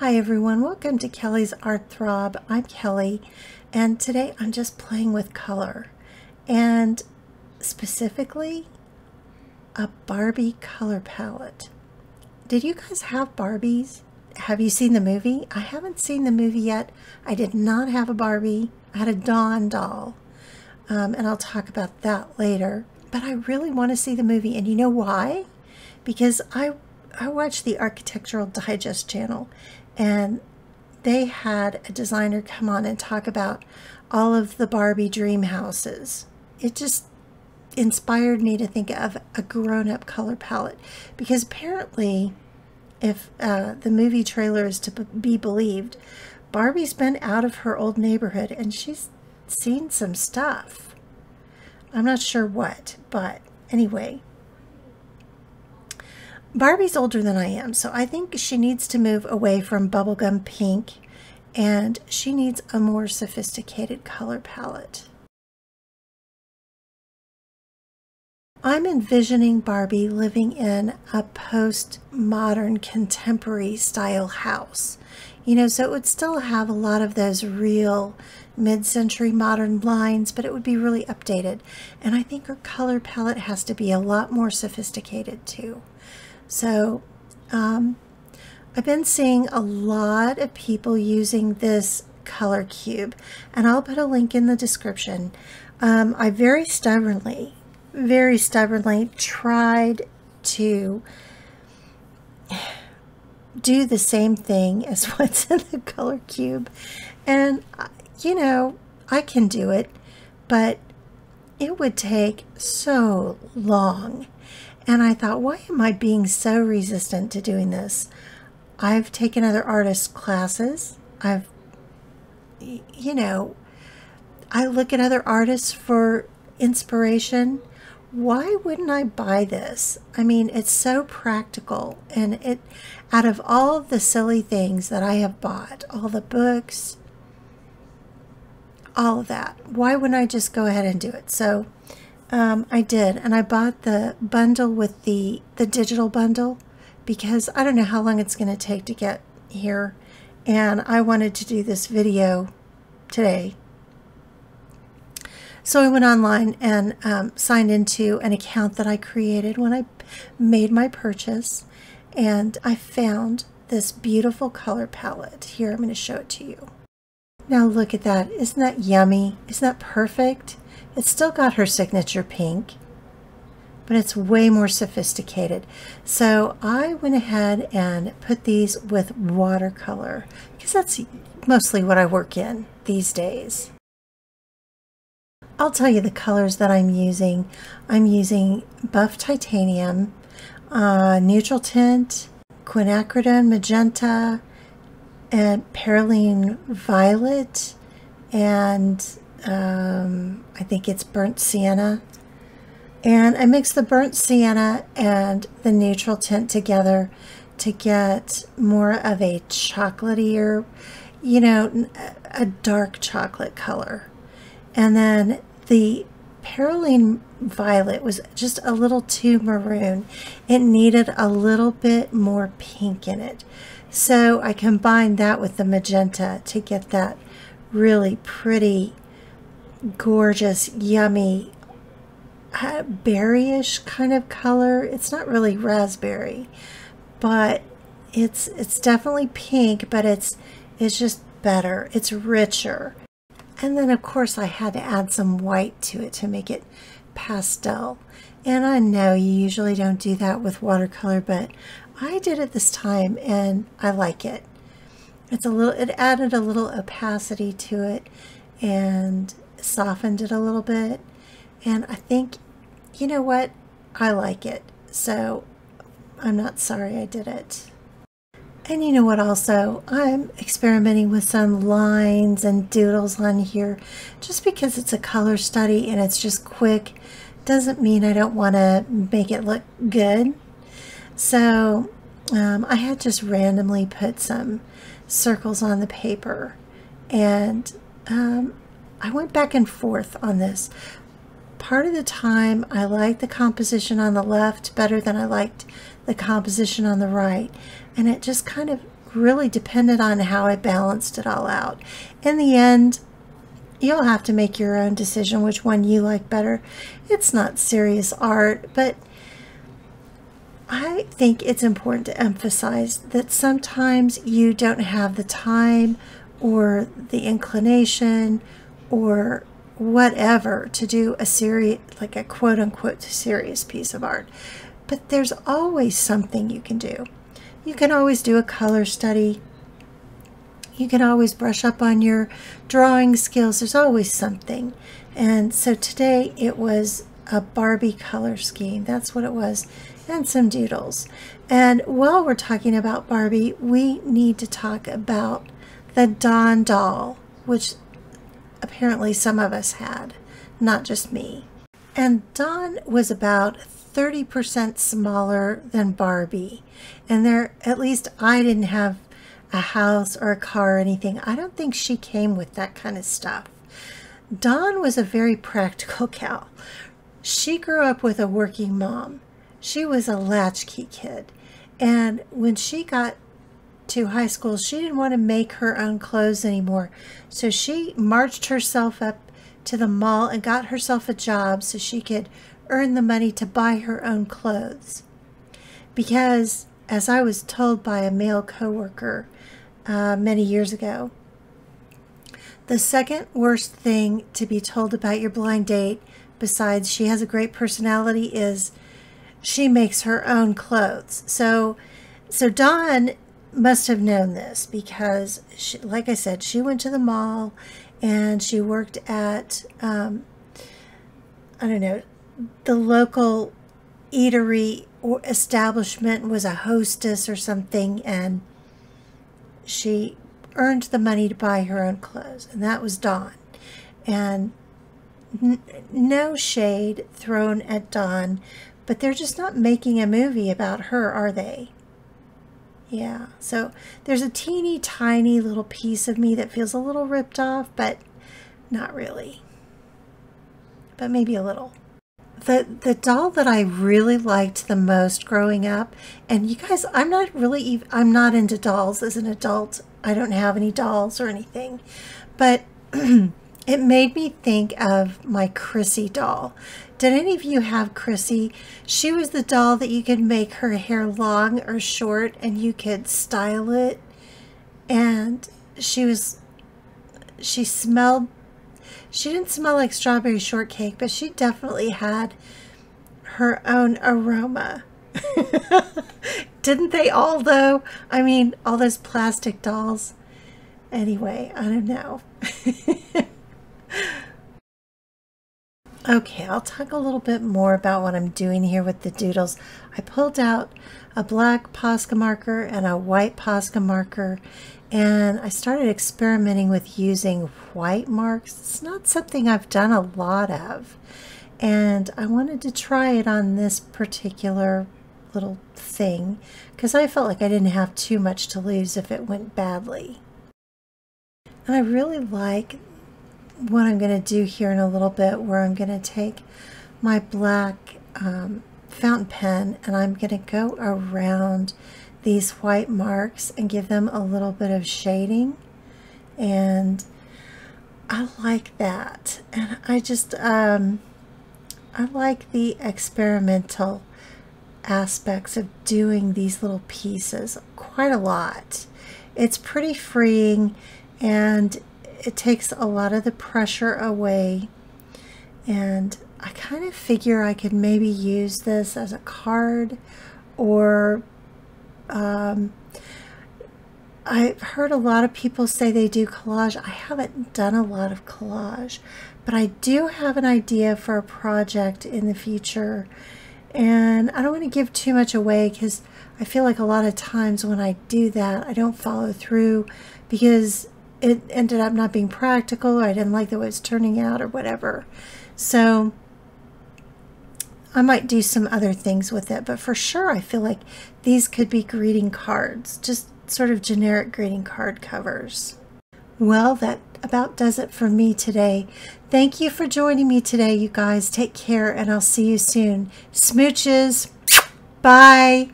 Hi everyone, welcome to Kelly's Art Throb. I'm Kelly and today I'm just playing with color and specifically a Barbie color palette. Did you guys have Barbies? Have you seen the movie? I haven't seen the movie yet. I did not have a Barbie. I had a Dawn doll um, and I'll talk about that later. But I really want to see the movie and you know why? Because I I watch the Architectural Digest channel and they had a designer come on and talk about all of the Barbie dream houses. It just inspired me to think of a grown-up color palette because apparently if uh, the movie trailer is to be believed, Barbie's been out of her old neighborhood and she's seen some stuff. I'm not sure what, but anyway, Barbie's older than I am, so I think she needs to move away from bubblegum pink and she needs a more sophisticated color palette. I'm envisioning Barbie living in a post-modern contemporary style house. You know, so it would still have a lot of those real mid-century modern lines, but it would be really updated. And I think her color palette has to be a lot more sophisticated too. So um, I've been seeing a lot of people using this color cube and I'll put a link in the description. Um, I very stubbornly, very stubbornly tried to do the same thing as what's in the color cube and you know I can do it but it would take so long and I thought, why am I being so resistant to doing this? I've taken other artists' classes. I've, you know, I look at other artists for inspiration. Why wouldn't I buy this? I mean, it's so practical. And it, out of all the silly things that I have bought, all the books, all of that, why wouldn't I just go ahead and do it? So, um, I did, and I bought the bundle with the, the digital bundle because I don't know how long it's going to take to get here, and I wanted to do this video today. So I went online and um, signed into an account that I created when I made my purchase, and I found this beautiful color palette. Here, I'm going to show it to you. Now look at that. Isn't that yummy? Isn't that perfect? It's still got her signature pink, but it's way more sophisticated. So I went ahead and put these with watercolor because that's mostly what I work in these days. I'll tell you the colors that I'm using. I'm using Buff Titanium, uh, Neutral Tint, Quinacridone Magenta, and Perylene Violet, and um, I think it's burnt sienna. And I mix the burnt sienna and the neutral tint together to get more of a chocolatier, you know, a dark chocolate color. And then the Perylene Violet was just a little too maroon. It needed a little bit more pink in it. So I combined that with the magenta to get that really pretty gorgeous, yummy, berryish kind of color. It's not really raspberry, but it's it's definitely pink, but it's it's just better. It's richer. And then of course I had to add some white to it to make it pastel. And I know you usually don't do that with watercolor, but I did it this time and I like it. It's a little, it added a little opacity to it and softened it a little bit. And I think, you know what? I like it. So I'm not sorry I did it. And you know what also? I'm experimenting with some lines and doodles on here. Just because it's a color study and it's just quick doesn't mean I don't want to make it look good. So um, I had just randomly put some circles on the paper and um, I went back and forth on this. Part of the time, I liked the composition on the left better than I liked the composition on the right. And it just kind of really depended on how I balanced it all out. In the end, you'll have to make your own decision which one you like better. It's not serious art, but I think it's important to emphasize that sometimes you don't have the time or the inclination or whatever to do a serious, like a quote unquote serious piece of art. But there's always something you can do. You can always do a color study. You can always brush up on your drawing skills. There's always something. And so today it was a Barbie color scheme. That's what it was. And some doodles. And while we're talking about Barbie, we need to talk about the Dawn doll, which apparently some of us had, not just me. And Dawn was about 30% smaller than Barbie. And there, at least I didn't have a house or a car or anything. I don't think she came with that kind of stuff. Dawn was a very practical gal. She grew up with a working mom. She was a latchkey kid. And when she got to high school, she didn't want to make her own clothes anymore. So she marched herself up to the mall and got herself a job so she could earn the money to buy her own clothes. Because, as I was told by a male coworker uh, many years ago, the second worst thing to be told about your blind date, besides she has a great personality, is she makes her own clothes. So, so Dawn must have known this because, she, like I said, she went to the mall and she worked at, um, I don't know, the local eatery or establishment was a hostess or something and she earned the money to buy her own clothes and that was Dawn. And no shade thrown at Dawn but they're just not making a movie about her are they yeah, so there's a teeny tiny little piece of me that feels a little ripped off, but not really. But maybe a little. The, the doll that I really liked the most growing up, and you guys, I'm not really, even, I'm not into dolls as an adult. I don't have any dolls or anything, but it made me think of my Crissy doll. Did any of you have Crissy? She was the doll that you could make her hair long or short and you could style it. And she was, she smelled, she didn't smell like strawberry shortcake, but she definitely had her own aroma. Didn't they all though? I mean, all those plastic dolls. Anyway, I don't know. Okay, I'll talk a little bit more about what I'm doing here with the doodles. I pulled out a black Posca marker and a white Posca marker and I started experimenting with using white marks. It's not something I've done a lot of and I wanted to try it on this particular little thing because I felt like I didn't have too much to lose if it went badly. And I really like what I'm going to do here in a little bit where I'm going to take my black um, fountain pen and I'm going to go around these white marks and give them a little bit of shading. And I like that. And I just um, I like the experimental aspects of doing these little pieces quite a lot. It's pretty freeing and it takes a lot of the pressure away and I kind of figure I could maybe use this as a card or um, I've heard a lot of people say they do collage. I haven't done a lot of collage, but I do have an idea for a project in the future. And I don't want to give too much away because I feel like a lot of times when I do that, I don't follow through because it ended up not being practical or I didn't like the way it was turning out or whatever. So I might do some other things with it, but for sure I feel like these could be greeting cards, just sort of generic greeting card covers. Well, that about does it for me today. Thank you for joining me today, you guys. Take care, and I'll see you soon. Smooches. Bye.